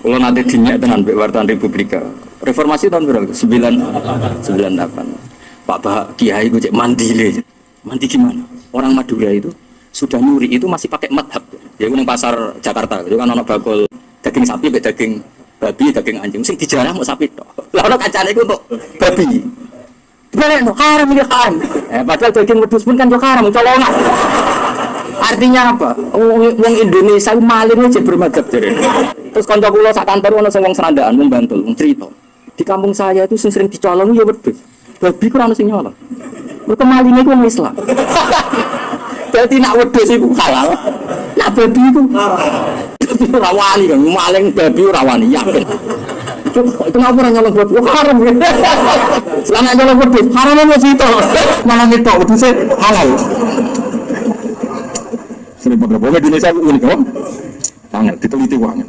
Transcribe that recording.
Kalau nanti dinyak Mbak Wartawan Republika. Reformasi tahun berapa? Sembilan, sembilan delapan. Pak Bah Kiai gue cek mandile. Mandi gimana? Orang Madura itu sudah nyuri itu masih pakai madhab. Ya gue pasar Jakarta, itu kan ono bakul daging sapi, daging babi, daging anjing. Sing dijarah mau sapi toh. Lah ono itu untuk babi. No haram ini haram. Eh, padahal daging wedhus pun kan yo haram, colongan. Artinya apa? Wong Indonesia maling aja bermadhab jadi. Terus kanca kula sak kantor ono sing wong serandaan wong Bantul, wong cerita. Di kampung saya itu sing sering dicolong ya wedhus. Babi ku ora ono sing nyolong. Mereka malingnya itu wong Islam. Jadi nak wedhus iku halal. Nak babi itu Babi ora kan, maling babi ora yakin. Itu ngapa orang nyolong babi? Oh, haram ya. Selama nyolong wedhus, haram apa sih itu? Malah itu wedhusnya halal. Pada Indonesia unik kok. Sangat diteliti uangnya.